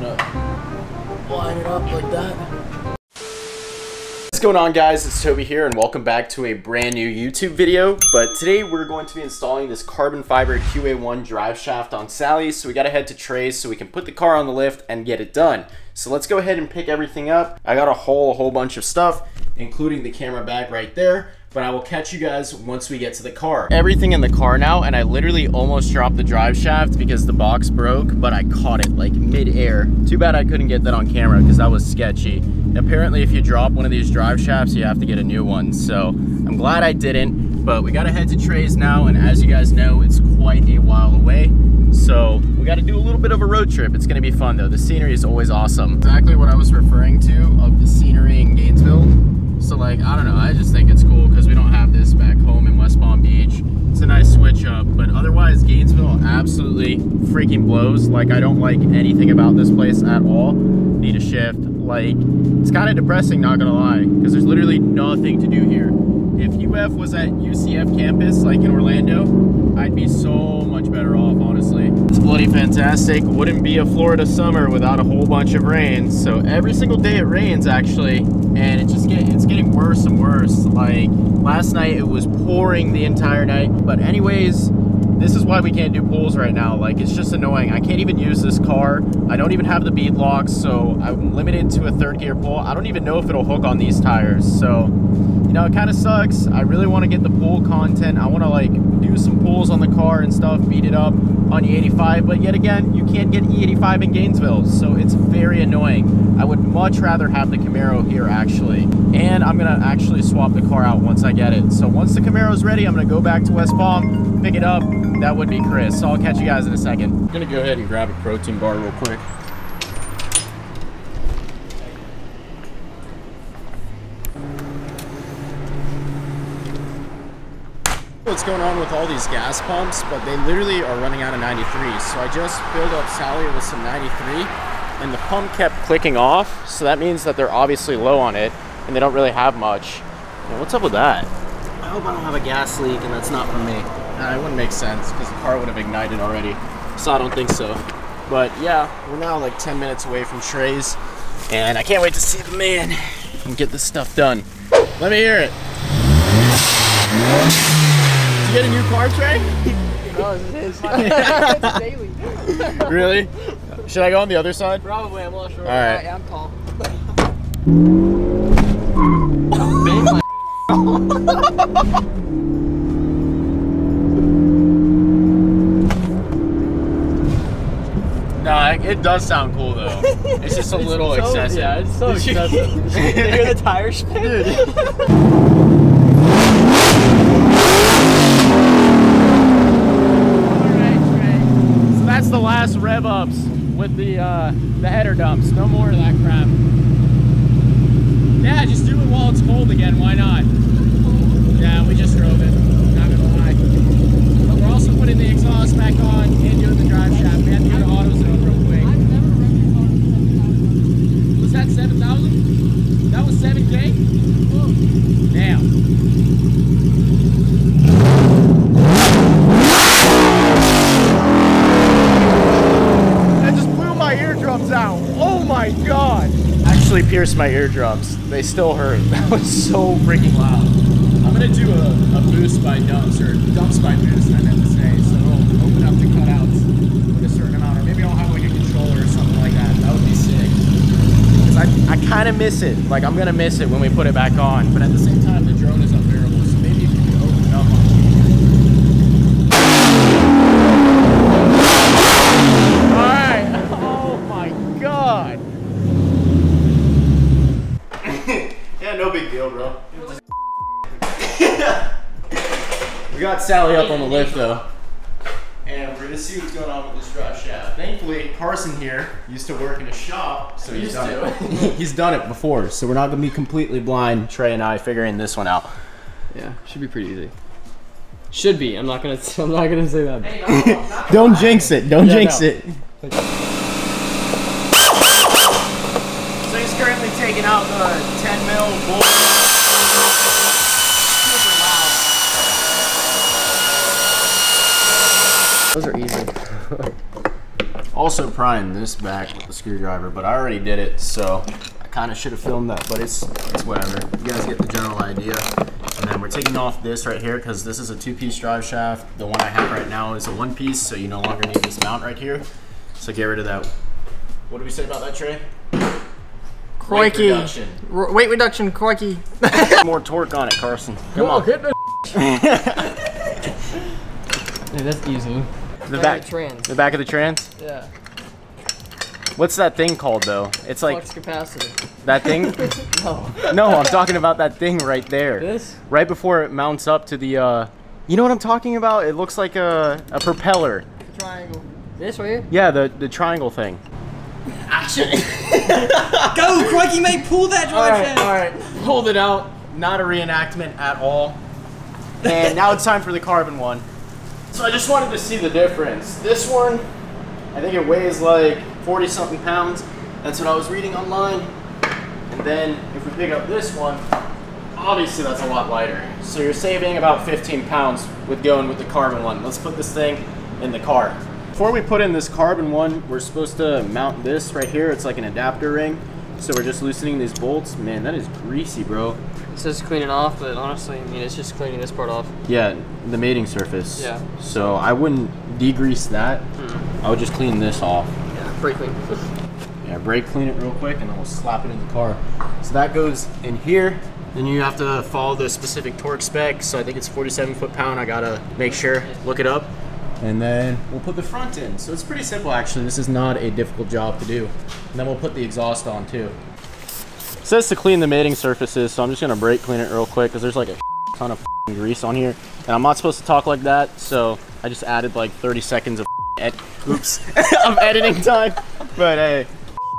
gonna line it up like that. What's going on guys, it's Toby here and welcome back to a brand new YouTube video. But today we're going to be installing this carbon fiber QA1 drive shaft on Sally. So we gotta head to Trey's so we can put the car on the lift and get it done. So let's go ahead and pick everything up. I got a whole, a whole bunch of stuff, including the camera bag right there but I will catch you guys once we get to the car. Everything in the car now, and I literally almost dropped the drive shaft because the box broke, but I caught it like mid-air. Too bad I couldn't get that on camera because that was sketchy. Apparently, if you drop one of these drive shafts, you have to get a new one. So I'm glad I didn't, but we gotta head to Trey's now, and as you guys know, it's quite a while away. So we gotta do a little bit of a road trip. It's gonna be fun though. The scenery is always awesome. Exactly what I was referring to of the scenery in Gainesville so like, I don't know, I just think it's cool because we don't have this back home in West Palm Beach. It's a nice switch up, but otherwise Gainesville absolutely freaking blows. Like I don't like anything about this place at all. Need a shift. Like, it's kind of depressing, not gonna lie, because there's literally nothing to do here. If UF was at UCF campus, like in Orlando, I'd be so much better off, honestly. It's bloody fantastic. Wouldn't be a Florida summer without a whole bunch of rain. So every single day it rains, actually, and it just get, it's worse and worse. Like, last night it was pouring the entire night. But anyways, this is why we can't do pools right now. Like, it's just annoying. I can't even use this car. I don't even have the bead locks, so I'm limited to a third gear pull. I don't even know if it'll hook on these tires. So you know, it kind of sucks. I really want to get the pool content. I want to like do some pulls on the car and stuff, beat it up on E85. But yet again, you can't get E85 in Gainesville, so it's very annoying. I would much rather have the Camaro here actually. And I'm gonna actually swap the car out once I get it. So once the Camaro's ready, I'm gonna go back to West Palm, pick it up. That would be Chris. So I'll catch you guys in a second. I'm gonna go ahead and grab a protein bar real quick. What's going on with all these gas pumps, but they literally are running out of 93. So I just filled up Sally with some 93 and the pump kept clicking off. So that means that they're obviously low on it and they don't really have much. Now, what's up with that? I hope I don't have a gas leak and that's not from me. Nah, it wouldn't make sense because the car would have ignited already. So I don't think so. But yeah, we're now like 10 minutes away from Trey's and I can't wait to see the man and get this stuff done. Let me hear it get a new car, Trey? no, oh, this is it's really? Should I go on the other side? Probably, I'm not sure. All right. Yeah, I'm tall. Nah, it does sound cool though. It's just a little so, excessive. Yeah, it's so excessive. you hear the tire spin? Dude. that's the last rev ups with the uh, the header dumps. No more of that crap. Yeah, just do it while it's cold again. Why not? Yeah, we just drove it. Not gonna lie. But we're also putting the exhaust back on and doing the drive shaft. We had to go to AutoZone real quick. Was that 7,000? That was 7K? Damn. Pierced my eardrums. They still hurt. That was so freaking loud. I'm gonna do a, a boost by dumps, or dumps by boost, I meant to say. So it'll open up the cutouts with a certain amount, or maybe I'll have like a controller or something like that. That would be sick. Because I, I kind of miss it. Like, I'm gonna miss it when we put it back on. But at the same time, the drone is unbearable. So maybe if you could open it up on no big deal, bro. we got Sally up on the lift though. And we're gonna see what's going on with this drive shaft. Thankfully, Carson here used to work in a shop, so he's done it. he's done it before, so we're not gonna be completely blind, Trey and I, figuring this one out. Yeah, should be pretty easy. Should be. I'm not gonna. I'm not gonna say that. Hey, Don't jinx it. Don't yeah, jinx no. it. currently taking out the 10 mil bolt. Super loud. Those are easy. also prying this back with the screwdriver, but I already did it, so I kind of should have filmed that, but it's it's whatever. You guys get the general idea. And then we're taking off this right here because this is a two-piece drive shaft. The one I have right now is a one-piece, so you no longer need this mount right here. So get rid of that. What did we say about that Trey? Crikey. reduction. R- weight reduction, crikey. More torque on it, Carson. Come on. hit the. yeah, that's easy. The back, trans. the back of the trans. Yeah. What's that thing called though? It's like Flux capacitor. that thing. No. no, I'm talking about that thing right there. This? Right before it mounts up to the. uh You know what I'm talking about? It looks like a a propeller. The Triangle. This right here? Yeah, the the triangle thing. Actually Go, crikey, mate, pull that All drive right, shaft. all right. Hold it out. Not a reenactment at all. And now it's time for the carbon one. So I just wanted to see the difference. This one, I think it weighs like 40 something pounds. That's what I was reading online. And then if we pick up this one, obviously that's a lot lighter. So you're saving about 15 pounds with going with the carbon one. Let's put this thing in the car. Before we put in this carbon one, we're supposed to mount this right here. It's like an adapter ring. So we're just loosening these bolts. Man, that is greasy, bro. It says cleaning off, but honestly, I mean, it's just cleaning this part off. Yeah, the mating surface. Yeah. So I wouldn't degrease that. Mm. I would just clean this off. Yeah, pretty clean. Yeah, brake clean it real quick and then we'll slap it in the car. So that goes in here. Then you have to follow the specific torque spec. So I think it's 47 foot pound. I gotta make sure, look it up. And then we'll put the front in. So it's pretty simple actually. This is not a difficult job to do. And then we'll put the exhaust on too. It says to clean the mating surfaces, so I'm just gonna brake clean it real quick because there's like a ton of grease on here. And I'm not supposed to talk like that, so I just added like 30 seconds of ed- oops of editing time. But hey,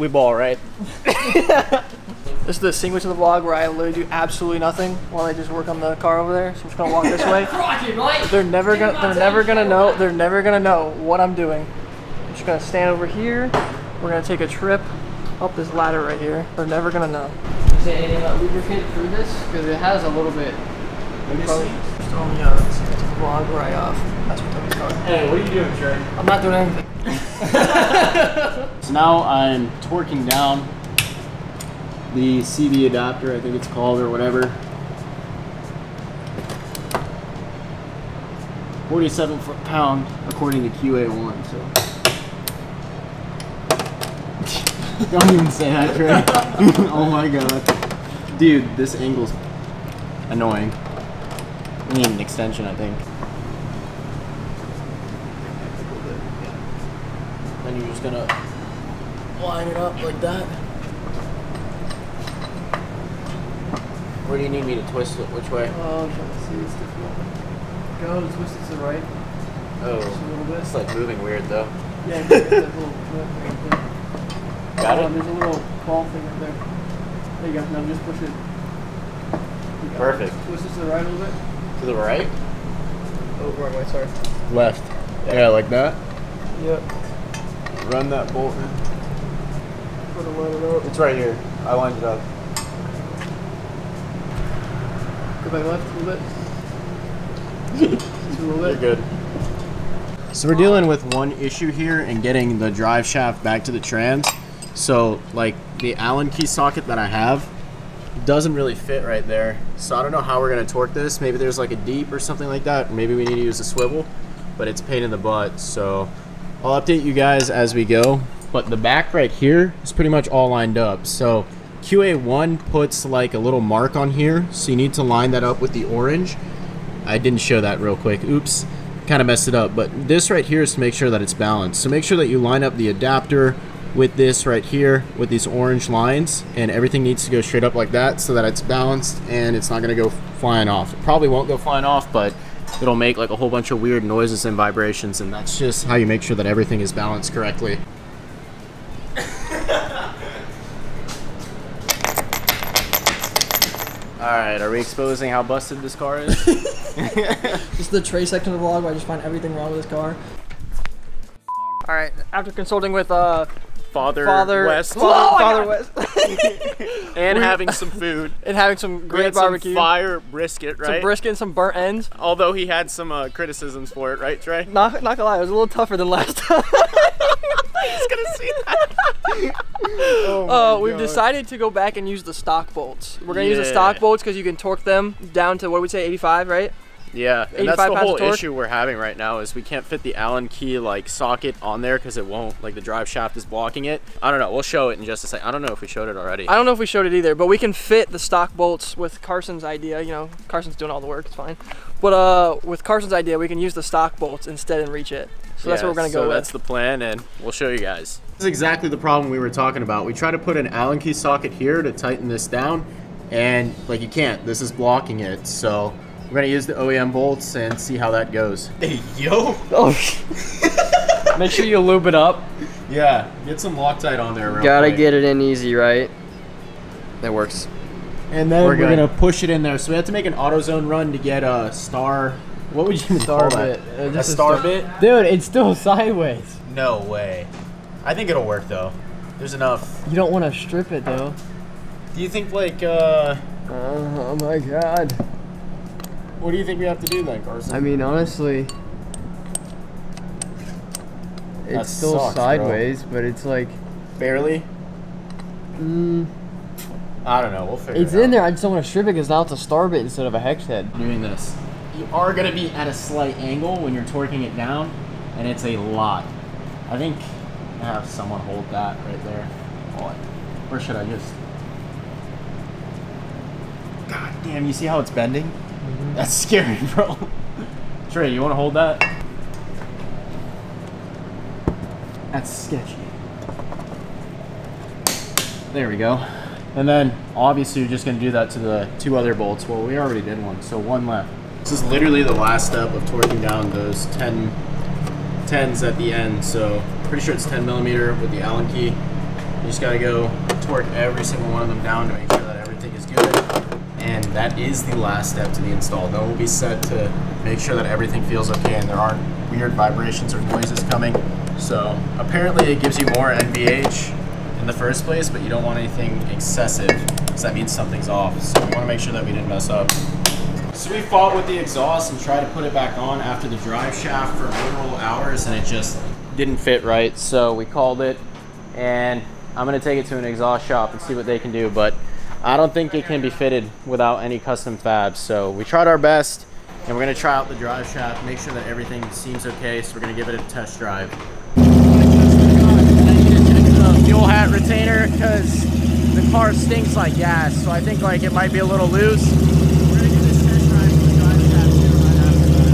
we ball, right? This is the sequence of the vlog where I literally do absolutely nothing while I just work on the car over there. So I'm just gonna walk this way. They're never gonna they're never gonna know they're never gonna know what I'm doing. I'm just gonna stand over here. We're gonna take a trip up this ladder right here. They're never gonna know. Is there anything about lubricant through this? Because it has a little bit. Probably just on the uh, sequence of the vlog where I uh, that's what took the car. Hey, what are you doing, Trey? I'm not doing anything. So now I'm torquing down the CV adapter, I think it's called, or whatever. 47 foot pound, according to QA1, so. Don't even say that, Trey. oh my god. Dude, this angle's annoying. I need an extension, I think. Then you're just gonna line it up like that. Where do you need me to twist it? Which way? Oh, I'm trying to see this different. Go twist it to the right oh, just a Oh, little bit. it's like moving weird though. Yeah, that little clip right there. Got Oh, it? there's a little ball thing up there. There you go. Now just push it. You got it. Perfect. Twist it to the right a little bit. To the right? Oh, wrong way. Sorry. Left. Yeah, like that. Yep. Run that bolt in. Put a line it up. It's right here. I lined it up. Go back left a little bit. Just a little bit. You're good. So we're dealing with one issue here and getting the drive shaft back to the trans. So like the Allen key socket that I have doesn't really fit right there. So I don't know how we're gonna torque this. Maybe there's like a deep or something like that. Maybe we need to use a swivel, but it's pain in the butt. So I'll update you guys as we go. But the back right here is pretty much all lined up. So QA1 puts like a little mark on here. So you need to line that up with the orange. I didn't show that real quick. Oops. Kind of messed it up. But this right here is to make sure that it's balanced. So make sure that you line up the adapter with this right here with these orange lines and everything needs to go straight up like that so that it's balanced and it's not going to go flying off. It probably won't go flying off, but it'll make like a whole bunch of weird noises and vibrations and that's just how you make sure that everything is balanced correctly. All right, are we exposing how busted this car is? This is the Trey section of the vlog where I just find everything wrong with this car. All right. After consulting with uh, Father, Father West Father, Father West, and we- having some food. and having some great had some barbecue, fire brisket, right? some brisket, and some burnt ends. Although he had some uh, criticisms for it, right, Trey? Not, not gonna lie, it was a little tougher than last time. gonna see that. oh my Uh, we've God. decided to go back and use the stock bolts. We're gonna use the stock bolts because you can torque them down to what we say, 85, right? Yeah, and that's the whole issue we're having right now is we can't fit the Allen key like socket on there because it won't like the drive shaft is blocking it. I don't know. We'll show it in just a second. I don't know if we showed it already. I don't know if we showed it either, but we can fit the stock bolts with Carson's idea. You know, Carson's doing all the work. It's fine. But uh, with Carson's idea, we can use the stock bolts instead and reach it. So that's what we're gonna so go with. that's the plan, and we'll show you guys. This is exactly the problem we were talking about. We try to put an Allen key socket here to tighten this down, and like you can't. This is blocking it. So we're gonna use the OEM bolts and see how that goes. Hey yo! Oh. Make sure you lube it up. Yeah, get some Loctite on there. Gotta quick. get it in easy, right? That works. And then We're we're, gonna push it in there. So we have to make an AutoZone run to get a star. What would you even call that? Uh, a just a star star- bit? Dude, it's still sideways. No way. I think it'll work though. There's enough. You don't want to strip it though. Do you think like uh Oh my god. What do you think we have to do then, Carson? I mean, honestly, That it's still sucks, bro. sideways, but it's like, barely. mm, I don't know. We'll figure. it's it out. It's in there. I just don't want to strip it because now it's a star bit instead of a hex head. Doing this, you are gonna be at a slight angle when you're torquing it down, and it's a lot. I think I have someone hold that right there. Hold it. Or should I just? God damn! You see how it's bending? That's scary, bro. Trey, you want to hold that? That's sketchy. There we go. And then obviously you're just gonna do that to the two other bolts. Well, we already did one, so one left. This is literally the last step of torquing down those 10 10s at the end. So pretty sure it's 10 millimeter with the Allen key. You just gotta go torque every single one of them down to make sure that everything is good. And that is the last step to the install. Then we'll be set to make sure that everything feels okay and there aren't weird vibrations or noises coming. So apparently it gives you more NVH in the first place, but you don't want anything excessive because that means something's off. So we want to make sure that we didn't mess up. So we fought with the exhaust and tried to put it back on after the drive shaft for literal hours and it just didn't fit right. So we called it and I'm gonna take it to an exhaust shop and see what they can do. But I don't think it can be fitted without any custom fabs. So we tried our best and we're gonna try out the drive shaft, make sure that everything seems okay. So we're gonna give it a test drive. Fuel hat retainer because the car stinks like gas. So I think like it might be a little loose. We're gonna give this test drive with the drive shaft too right after that.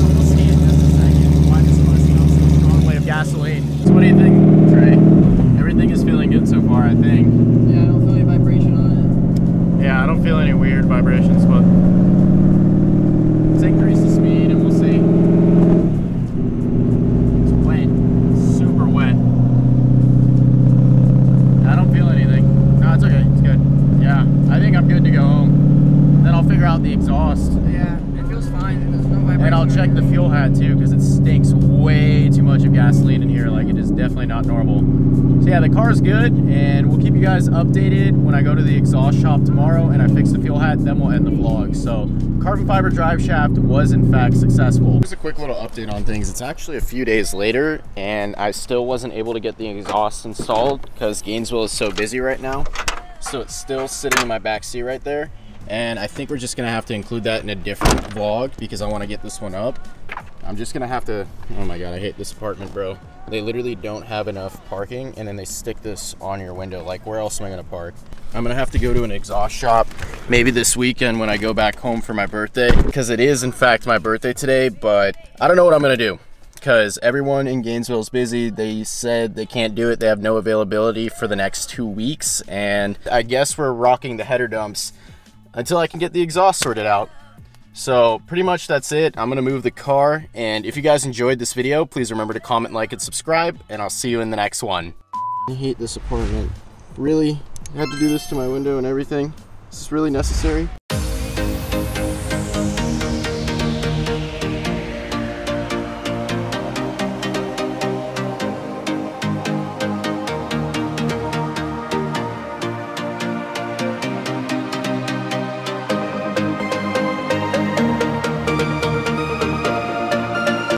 So we'll see in just a second why this car smells so strongly of gasoline. So what do you think, Trey? Everything is feeling good so far, I think. Yeah, I don't feel any vibration on Yeah, I don't feel any weird vibrations, but let's increase the speed and we'll see. It's wet, super wet. I don't feel anything. No, it's okay, it's good. Yeah, I think I'm good to go home. Then I'll figure out the exhaust. Yeah, it feels fine. There's no vibration. And I'll check the fuel hat too, because it stinks way too much of gasoline in here. Like it is definitely not normal. So yeah, the car's good, and we'll you guys updated when I go to the exhaust shop tomorrow and I fix the fuel hat. Then we'll end the vlog. So carbon fiber drive shaft was in fact successful. Here's a quick little update on things. It's actually a few days later, and I still wasn't able to get the exhaust installed because Gainesville is so busy right now. So it's still sitting in my back seat right there. And I think we're just gonna have to include that in a different vlog because I wanna get this one up. I'm just gonna have to, oh my God, I hate this apartment, bro. They literally don't have enough parking and then they stick this on your window. Like where else am I gonna park? I'm gonna have to go to an exhaust shop maybe this weekend when I go back home for my birthday because it is in fact my birthday today, but I don't know what I'm gonna do because everyone in Gainesville is busy. They said they can't do it. They have no availability for the next two weeks. And I guess we're rocking the header dumps until I can get the exhaust sorted out. So pretty much that's it. I'm gonna move the car. And if you guys enjoyed this video, please remember to comment, like, and subscribe. And I'll see you in the next one. I hate this apartment. Really? I had to do this to my window and everything. Is this really necessary?